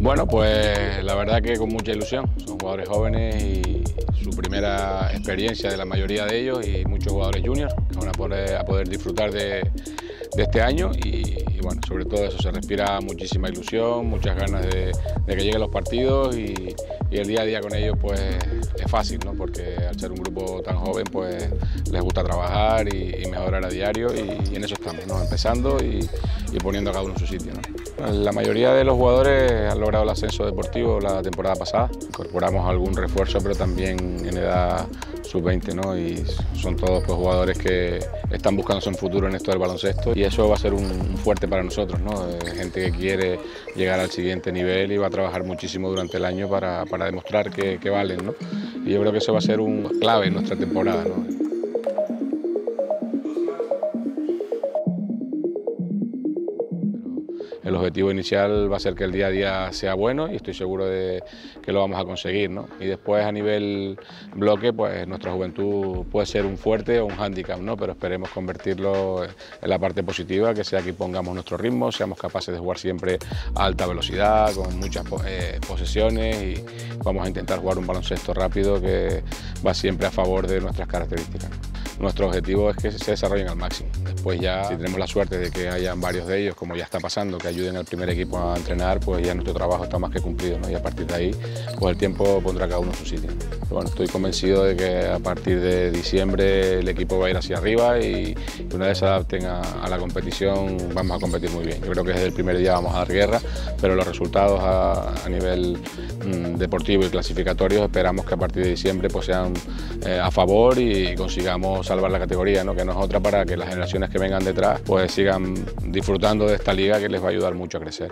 Bueno, pues la verdad que con mucha ilusión. Son jugadores jóvenes y su primera experiencia de la mayoría de ellos y muchos jugadores juniors que van a poder, a poder disfrutar de, de este año y, y, bueno, sobre todo eso, se respira muchísima ilusión, muchas ganas de, que lleguen los partidos y, el día a día con ellos pues es fácil, ¿no? porque al ser un grupo tan joven pues les gusta trabajar y, mejorar a diario y, en eso estamos, ¿no? empezando y, poniendo a cada uno en su sitio. La mayoría de los jugadores han logrado el ascenso deportivo la temporada pasada. Incorporamos algún refuerzo, pero también en edad sub-20, ¿no? Y son todos pues, jugadores que están buscando su futuro en esto del baloncesto y eso va a ser un, un fuerte para nosotros, ¿no? Gente que quiere llegar al siguiente nivel y va a trabajar muchísimo durante el año para, para demostrar que, que, valen, ¿no? Y yo creo que eso va a ser un clave en nuestra temporada, ¿no? El objetivo inicial va a ser que el día a día sea bueno y estoy seguro de que lo vamos a conseguir. ¿no? Y después a nivel bloque, pues nuestra juventud puede ser un fuerte o un hándicap, ¿no? pero esperemos convertirlo en la parte positiva, que sea que pongamos nuestro ritmo, seamos capaces de jugar siempre a alta velocidad, con muchas eh, posesiones y vamos a intentar jugar un baloncesto rápido que va siempre a favor de nuestras características. Nuestro objetivo es que se desarrollen al máximo. Después ya, si tenemos la suerte de que hayan varios de ellos, como ya está pasando, que ayuden al primer equipo a entrenar, pues ya nuestro trabajo está más que cumplido. ¿no? Y a partir de ahí, pues el tiempo pondrá cada uno en su sitio. Bueno, estoy convencido de que a partir de diciembre el equipo va a ir hacia arriba y una vez se adapten a, la competición vamos a competir muy bien. Yo creo que desde el primer día vamos a dar guerra, pero los resultados a, nivel mmm, deportivo y clasificatorios esperamos que a partir de diciembre pues sean eh, a favor y consigamos salvar la categoría, ¿no? que no es otra para que las generaciones que vengan detrás pues sigan disfrutando de esta liga que les va a ayudar mucho a crecer.